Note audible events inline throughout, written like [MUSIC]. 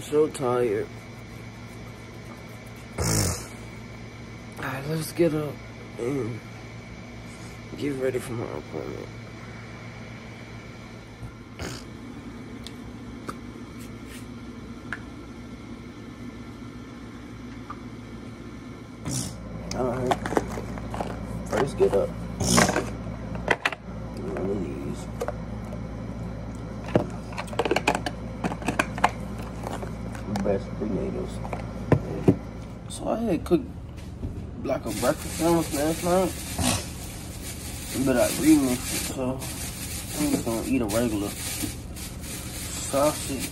I'm so tired. Alright, let's get up and get ready for my appointment. Alright. First get up. One of these. Best potatoes. So I had cooked like a breakfast sandwich last night. But I remixed it, so I'm just gonna eat a regular sausage.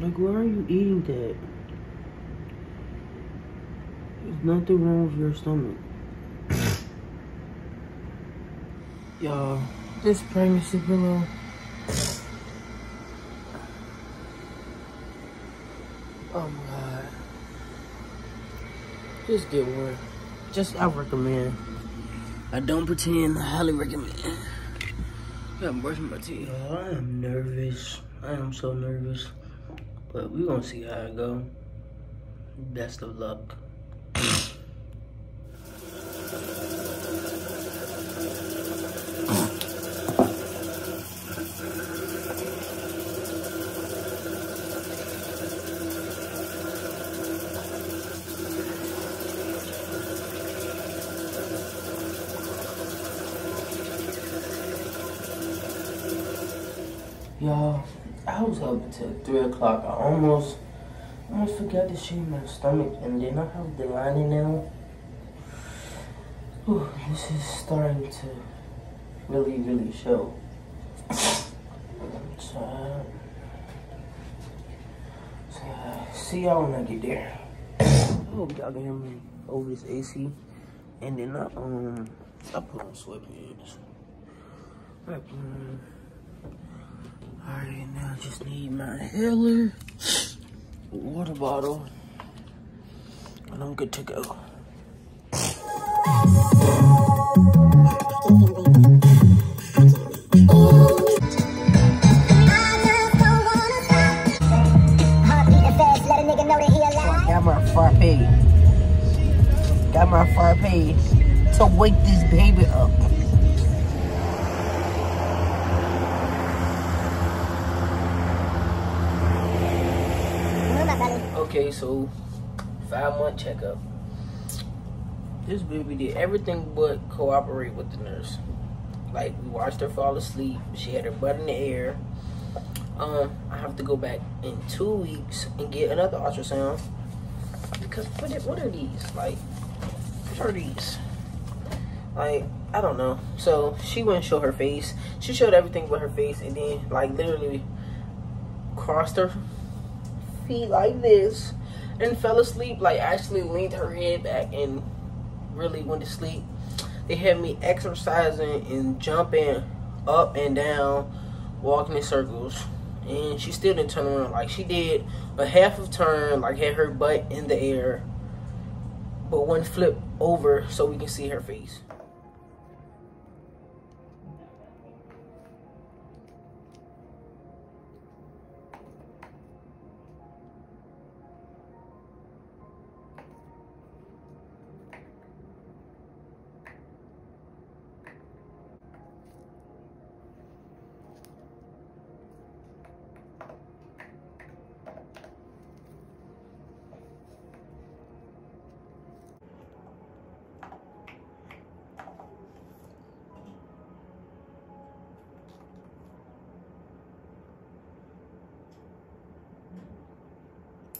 Like, why are you eating that? There's nothing wrong with your stomach. [COUGHS] Y'all, this pregnancy pillow. Oh my god. Just get one. Just, I recommend. I don't pretend, I highly recommend. I'm brushing my teeth. Oh, I am nervous. I am so nervous. But we gonna see how it go. Best of luck. Y'all, I was up until 3 o'clock. I almost, almost forgot to shave my stomach, and then I have the lining now. Whew, this is starting to really, really show. So, uh, so uh, see y'all when I get there. I hope y'all can hear me over this AC. And then I, um, I put on sweatpants. Put on Alright, now I just need my inhaler, water bottle, and I'm good to go. Got my far pay. Got my far pay to wake this baby up. Okay, so five month checkup. This baby did everything but cooperate with the nurse. Like we watched her fall asleep. She had her butt in the air. Um, I have to go back in two weeks and get another ultrasound because what are, what are these? Like, what are these? Like, I don't know. So she wouldn't show her face. She showed everything but her face, and then like literally crossed her feet like this and fell asleep. Like actually leaned her head back and really went to sleep. They had me exercising and jumping up and down, walking in circles. And she still didn't turn around. Like she did a half of turn, like had her butt in the air, but one flip over so we can see her face.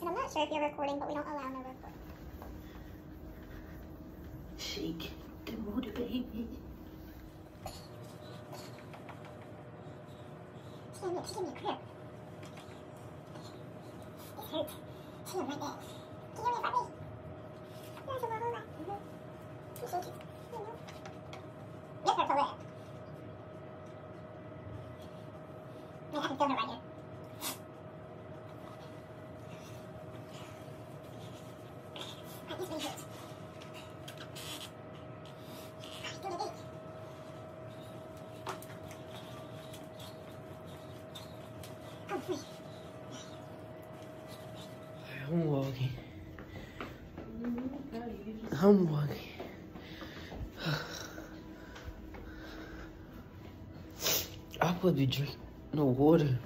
And I'm not sure if you're recording, but we don't allow no recording. Shake the booty, baby. Gave me, she gave me a crib. hurts. Right there. Can you hear me if I beat? There's a lot of that. You shake it. You know. This hurts a lot. Yeah, I can feel her right here. Right, this really hurts. Do the beat. Oh, wait. I'm walking. I'm walking. [SIGHS] I be drink no water.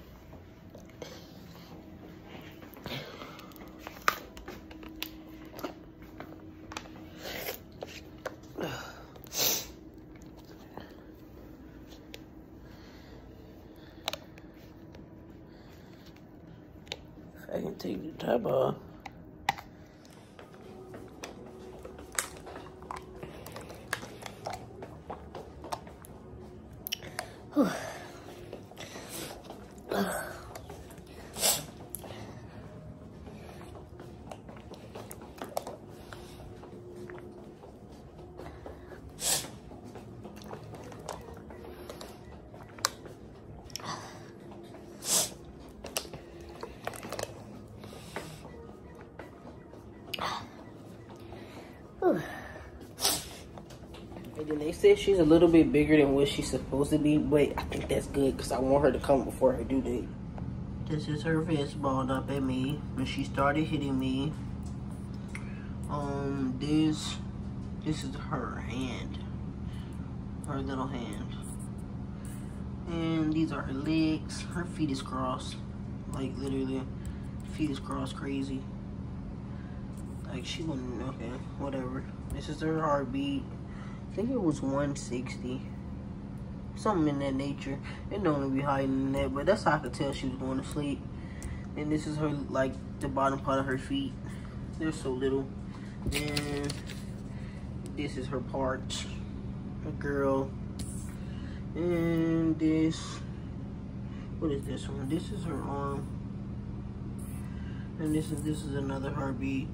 Can take the top off. And then they said she's a little bit bigger than what she's supposed to be, but I think that's good because I want her to come before her due date. This is her fist balled up at me when she started hitting me. Um, this, this is her hand, her little hand. And these are her legs. Her feet is crossed, like literally, feet is crossed crazy. Like she wouldn't, okay, whatever. This is her heartbeat. I think it was 160. Something in that nature. It don't be hiding in that, but that's how I could tell she was going to sleep. And this is her, like, the bottom part of her feet. They're so little. Then this is her parts. A girl. And this, what is this one? This is her arm. And this is this is another heartbeat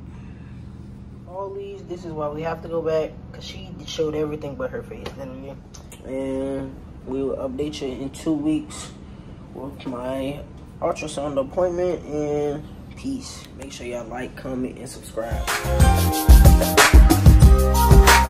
all these this is why we have to go back because she showed everything but her face. And we will update you in two weeks with my ultrasound appointment and peace. Make sure y'all like comment and subscribe